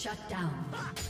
Shut down.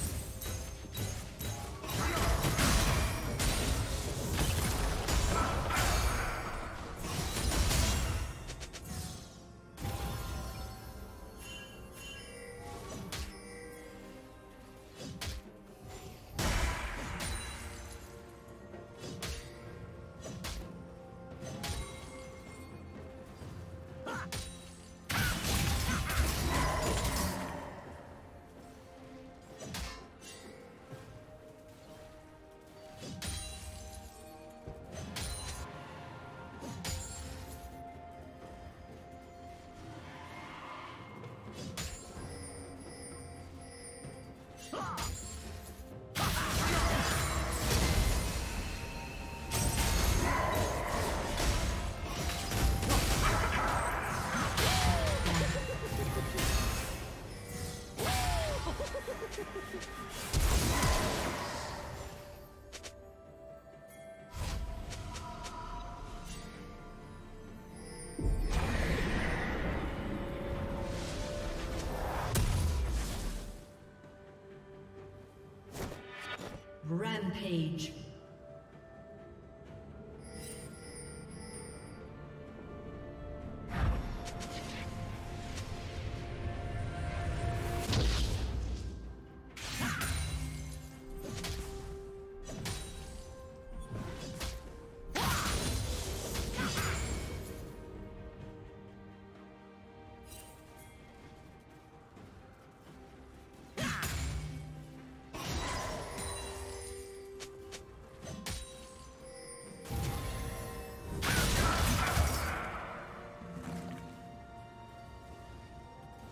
Rampage.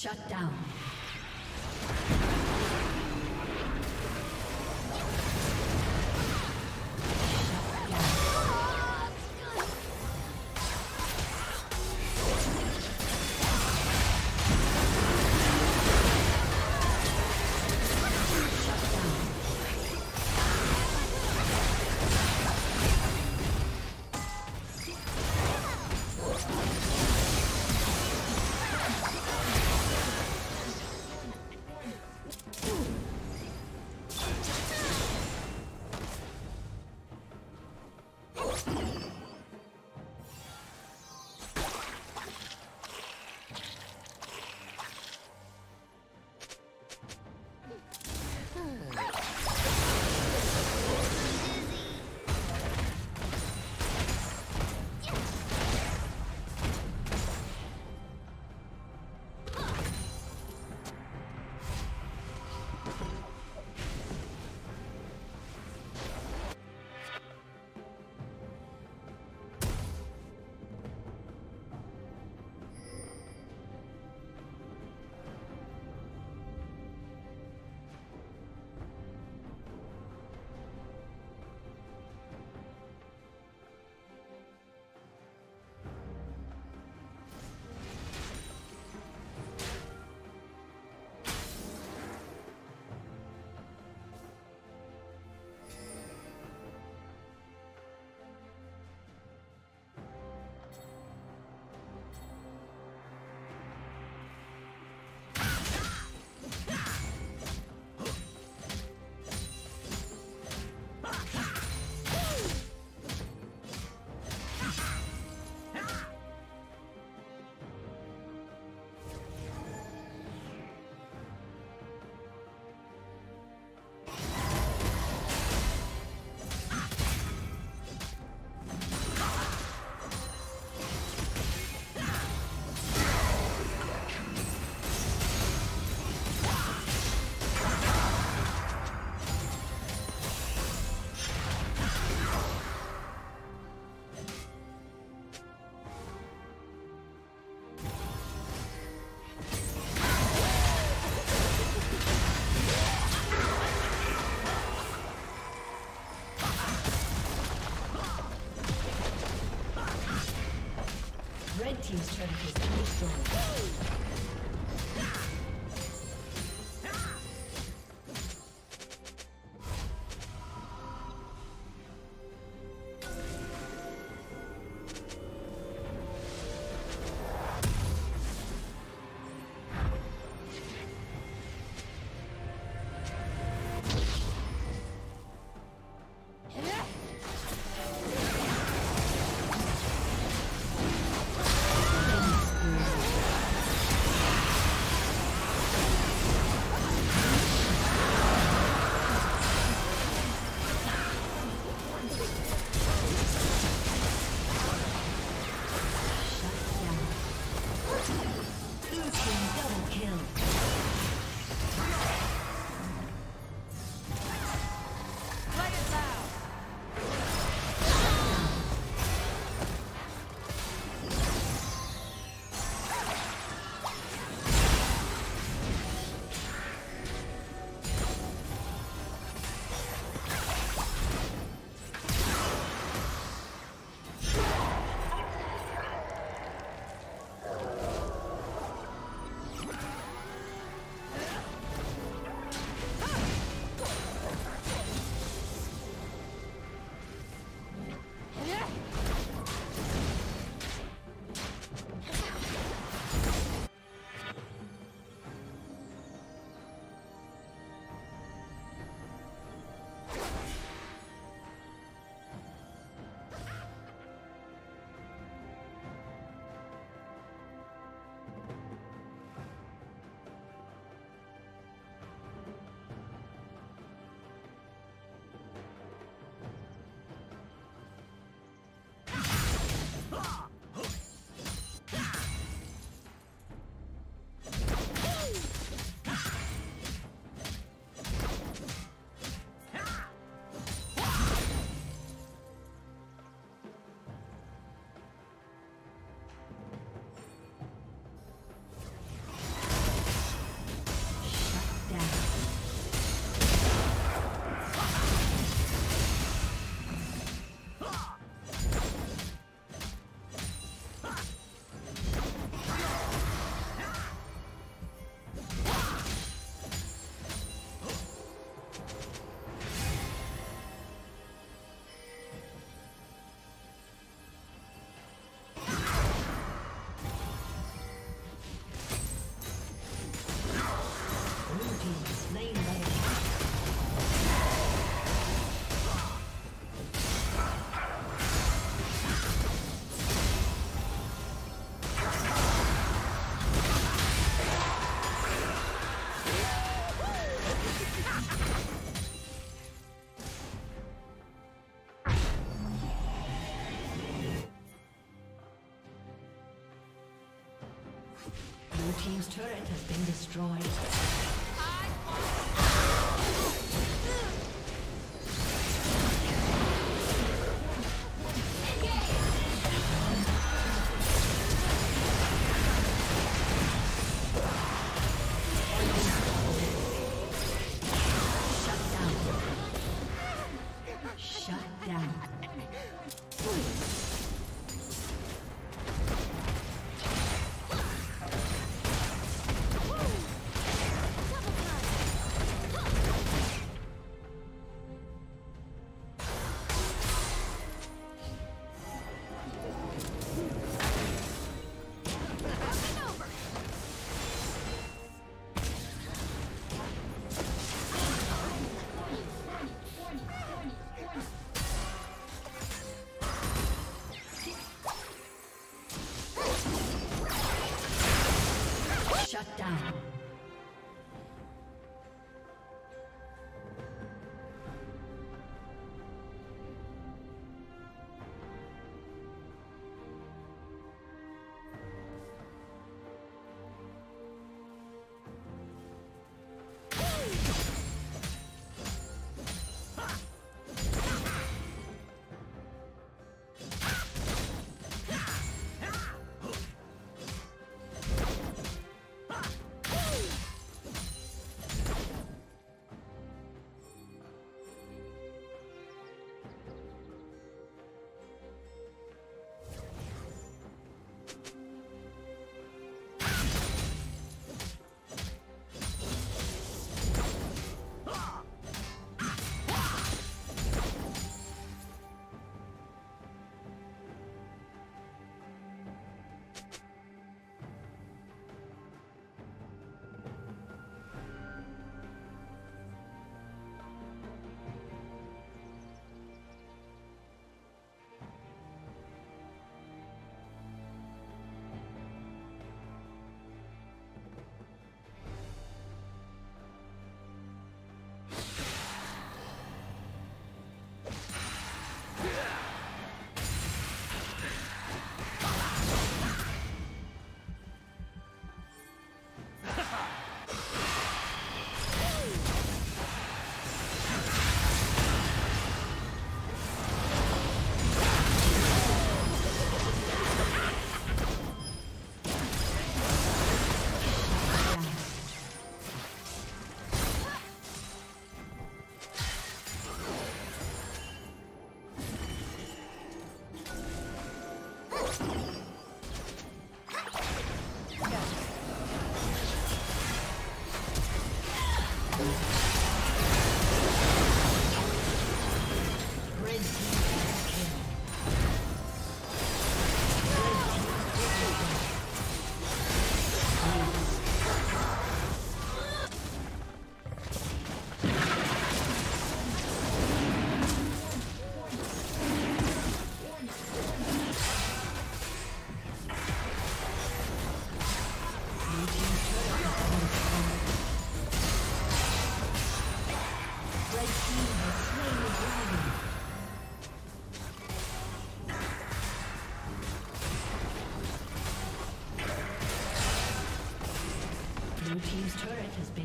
Shut down. Destroyed.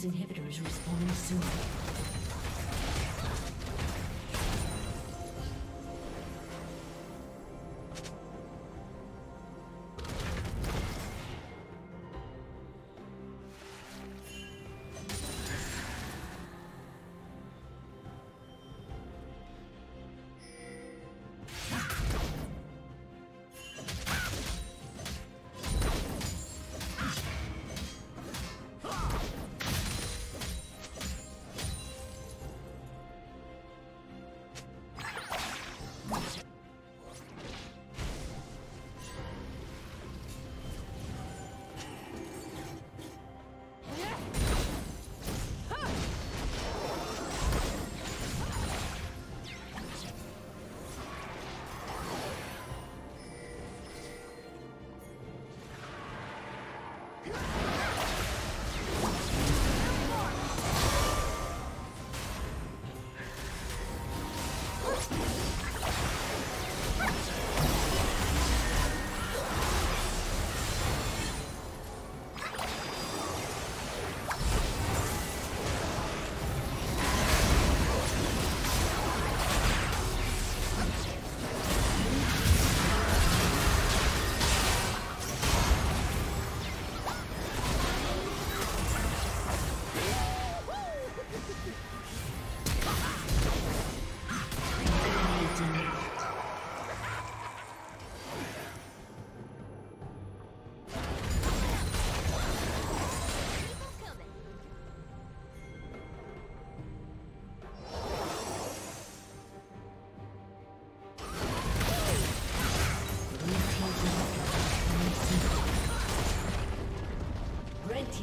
Team's inhibitor is respawning soon.